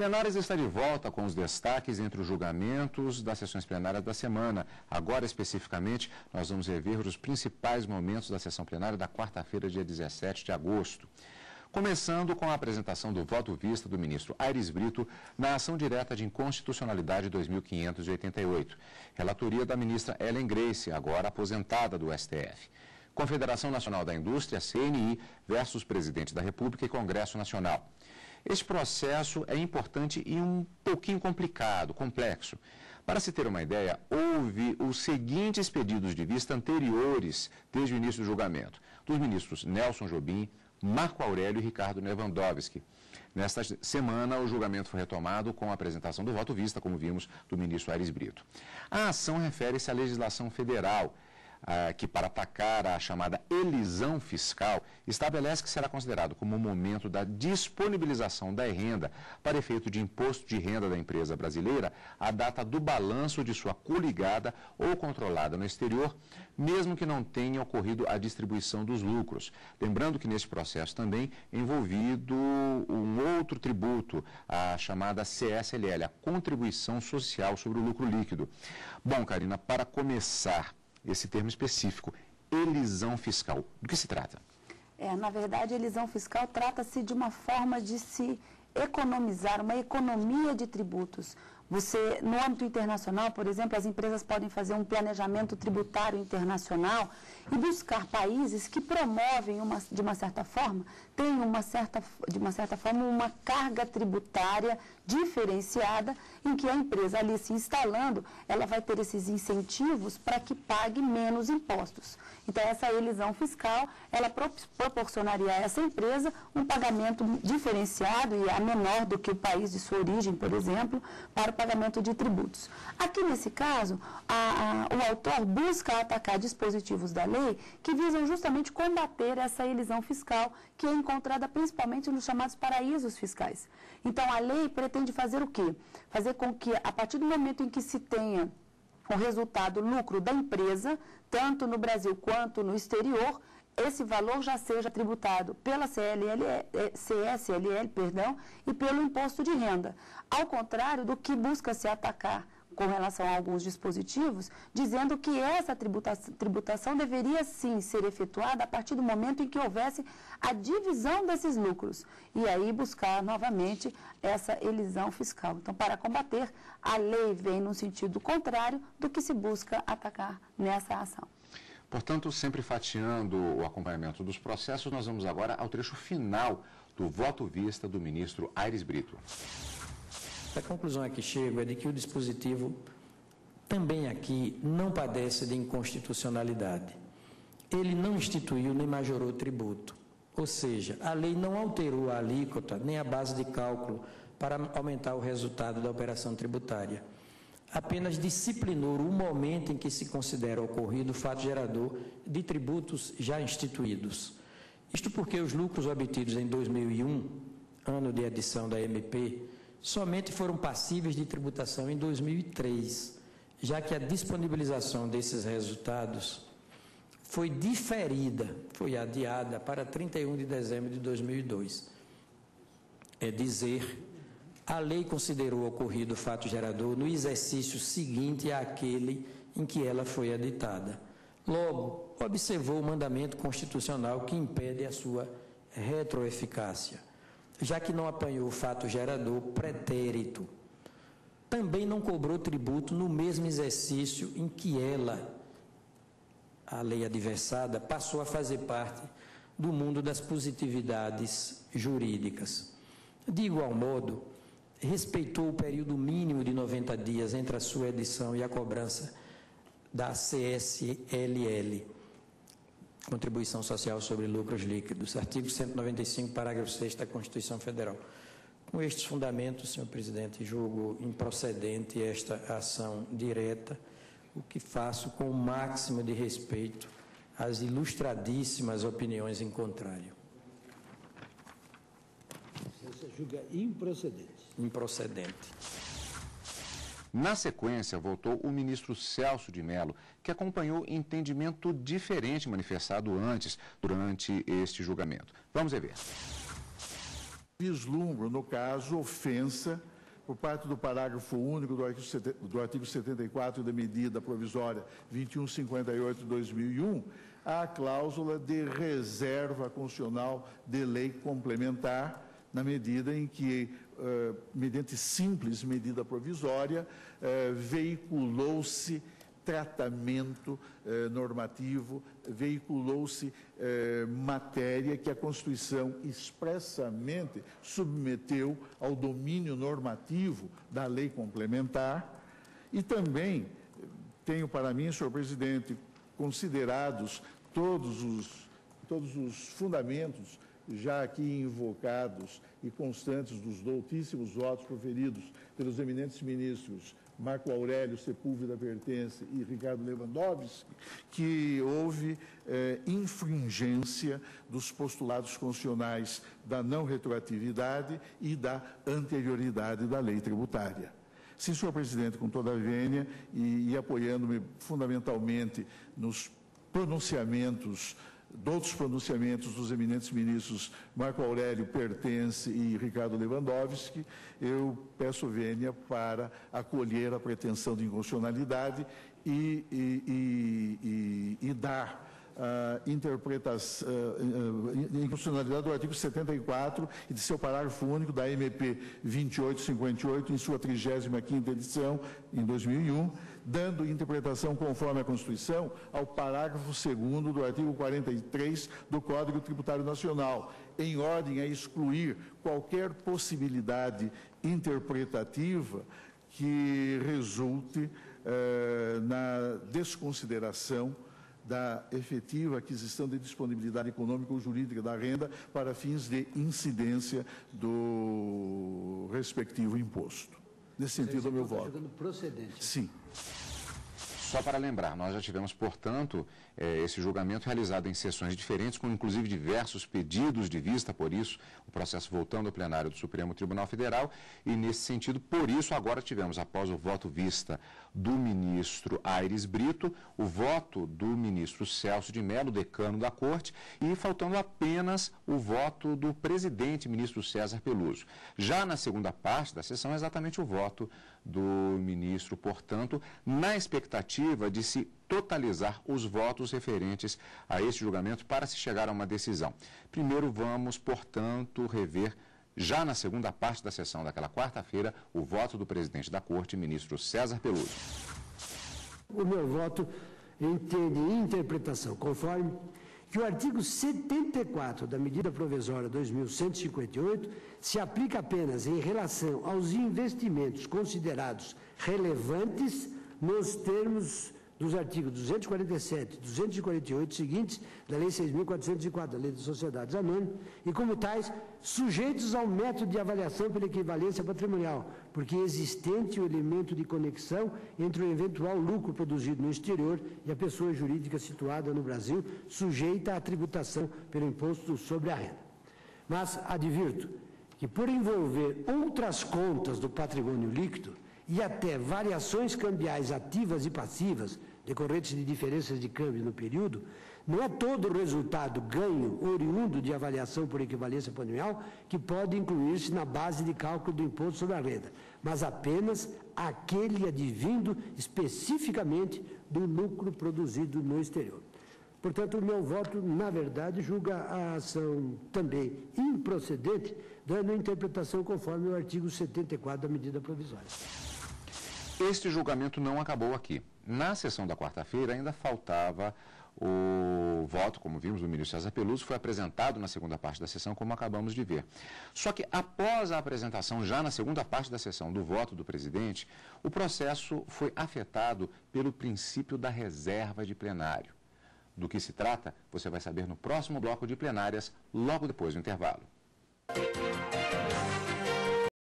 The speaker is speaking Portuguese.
Plenárias está de volta com os destaques entre os julgamentos das sessões plenárias da semana. Agora, especificamente, nós vamos rever os principais momentos da sessão plenária da quarta-feira, dia 17 de agosto. Começando com a apresentação do voto vista do ministro Aires Brito na ação direta de inconstitucionalidade 2588. Relatoria da ministra Ellen Grace, agora aposentada do STF. Confederação Nacional da Indústria, CNI, versus Presidente da República e Congresso Nacional. Esse processo é importante e um pouquinho complicado, complexo. Para se ter uma ideia, houve os seguintes pedidos de vista anteriores desde o início do julgamento, dos ministros Nelson Jobim, Marco Aurélio e Ricardo Lewandowski. Nesta semana, o julgamento foi retomado com a apresentação do voto vista, como vimos, do ministro Aires Brito. A ação refere-se à legislação federal ah, que, para atacar a chamada elisão fiscal, estabelece que será considerado como o momento da disponibilização da renda para efeito de imposto de renda da empresa brasileira a data do balanço de sua coligada ou controlada no exterior, mesmo que não tenha ocorrido a distribuição dos lucros. Lembrando que nesse processo também envolvido um outro tributo, a chamada CSLL, a Contribuição Social sobre o Lucro Líquido. Bom, Karina, para começar, esse termo específico, elisão fiscal. Do que se trata? É, na verdade, elisão fiscal trata-se de uma forma de se economizar, uma economia de tributos. Você, no âmbito internacional, por exemplo, as empresas podem fazer um planejamento tributário internacional e buscar países que promovem, uma, de uma certa forma, têm uma certa, de uma certa forma, uma carga tributária diferenciada, em que a empresa ali se instalando, ela vai ter esses incentivos para que pague menos impostos. Então, essa elisão fiscal, ela proporcionaria a essa empresa um pagamento diferenciado e a menor do que o país de sua origem, por exemplo, para o pagamento de tributos. Aqui, nesse caso, a, a, o autor busca atacar dispositivos da lei que visam justamente combater essa elisão fiscal, que é encontrada principalmente nos chamados paraísos fiscais. Então, a lei pretende fazer o quê? Fazer com que, a partir do momento em que se tenha o resultado lucro da empresa, tanto no Brasil quanto no exterior, esse valor já seja tributado pela CLL, eh, CSLL perdão, e pelo imposto de renda. Ao contrário do que busca se atacar com relação a alguns dispositivos, dizendo que essa tributação, tributação deveria sim ser efetuada a partir do momento em que houvesse a divisão desses lucros. E aí buscar novamente essa elisão fiscal. Então, para combater, a lei vem no sentido contrário do que se busca atacar nessa ação. Portanto, sempre fatiando o acompanhamento dos processos, nós vamos agora ao trecho final do voto vista do ministro Aires Brito. A conclusão a que chego é de que o dispositivo também aqui não padece de inconstitucionalidade. Ele não instituiu nem majorou tributo. Ou seja, a lei não alterou a alíquota nem a base de cálculo para aumentar o resultado da operação tributária. Apenas disciplinou o momento em que se considera ocorrido o fato gerador de tributos já instituídos. Isto porque os lucros obtidos em 2001, ano de edição da MP, somente foram passíveis de tributação em 2003, já que a disponibilização desses resultados foi diferida, foi adiada para 31 de dezembro de 2002. É dizer, a lei considerou ocorrido o fato gerador no exercício seguinte àquele em que ela foi editada. Logo, observou o mandamento constitucional que impede a sua retroeficácia já que não apanhou o fato gerador pretérito. Também não cobrou tributo no mesmo exercício em que ela, a lei adversada, passou a fazer parte do mundo das positividades jurídicas. De igual modo, respeitou o período mínimo de 90 dias entre a sua edição e a cobrança da CSLL Contribuição Social sobre Lucros Líquidos, artigo 195, parágrafo 6 da Constituição Federal. Com estes fundamentos, senhor presidente, julgo improcedente esta ação direta, o que faço com o máximo de respeito às ilustradíssimas opiniões em contrário. Você julga improcedente. Improcedente. Na sequência, voltou o ministro Celso de Mello, que acompanhou entendimento diferente manifestado antes, durante este julgamento. Vamos ver. Vislumbro, no caso, ofensa por parte do parágrafo único do artigo, do artigo 74 da medida provisória 2158-2001, a cláusula de reserva constitucional de lei complementar, na medida em que, uh, mediante simples medida provisória, uh, veiculou-se tratamento eh, normativo, veiculou-se eh, matéria que a Constituição expressamente submeteu ao domínio normativo da lei complementar e também tenho para mim, senhor presidente, considerados todos os, todos os fundamentos já aqui invocados e constantes dos doutíssimos votos proferidos pelos eminentes ministros Marco Aurélio Sepúlveda Pertence e Ricardo Lewandowski, que houve eh, infringência dos postulados constitucionais da não retroatividade e da anterioridade da lei tributária. Sim, senhor presidente, com toda a vênia e, e apoiando-me fundamentalmente nos pronunciamentos outros pronunciamentos dos eminentes ministros Marco Aurélio Pertence e Ricardo Lewandowski, eu peço vênia para acolher a pretensão de inconstitucionalidade e, e, e, e dar uh, interpretação, uh, inconstitucionalidade do artigo 74 e de seu parágrafo único da MP 2858, em sua 35ª edição, em 2001, dando interpretação conforme a Constituição ao parágrafo 2 do artigo 43 do Código Tributário Nacional, em ordem a excluir qualquer possibilidade interpretativa que resulte eh, na desconsideração da efetiva aquisição de disponibilidade econômica ou jurídica da renda para fins de incidência do respectivo imposto. Nesse sentido, o meu voto. Procedente. Sim. Só para lembrar, nós já tivemos, portanto, eh, esse julgamento realizado em sessões diferentes, com inclusive diversos pedidos de vista, por isso, o processo voltando ao plenário do Supremo Tribunal Federal, e nesse sentido, por isso, agora tivemos, após o voto vista do ministro Aires Brito, o voto do ministro Celso de Mello, decano da Corte, e faltando apenas o voto do presidente, ministro César Peluso. Já na segunda parte da sessão, exatamente o voto do ministro, portanto, na expectativa de se totalizar os votos referentes a este julgamento para se chegar a uma decisão. Primeiro vamos, portanto, rever já na segunda parte da sessão daquela quarta-feira, o voto do presidente da Corte, ministro César Peluso. O meu voto entende interpretação conforme que o artigo 74 da medida provisória 2158 se aplica apenas em relação aos investimentos considerados relevantes nos termos dos artigos 247 e 248 seguintes da Lei 6.404, da Lei de Sociedades Anônimas, e como tais, sujeitos ao método de avaliação pela equivalência patrimonial, porque existente o elemento de conexão entre o eventual lucro produzido no exterior e a pessoa jurídica situada no Brasil, sujeita à tributação pelo imposto sobre a renda. Mas advirto que, por envolver outras contas do patrimônio líquido, e até variações cambiais ativas e passivas, decorrentes de diferenças de câmbio no período, não é todo o resultado ganho oriundo de avaliação por equivalência patrimonial que pode incluir-se na base de cálculo do imposto sobre a renda, mas apenas aquele advindo especificamente do lucro produzido no exterior. Portanto, o meu voto, na verdade, julga a ação também improcedente, dando interpretação conforme o artigo 74 da medida provisória. Este julgamento não acabou aqui. Na sessão da quarta-feira ainda faltava o voto, como vimos, do ministro César Peluso, foi apresentado na segunda parte da sessão, como acabamos de ver. Só que após a apresentação, já na segunda parte da sessão, do voto do presidente, o processo foi afetado pelo princípio da reserva de plenário. Do que se trata, você vai saber no próximo bloco de plenárias, logo depois do intervalo.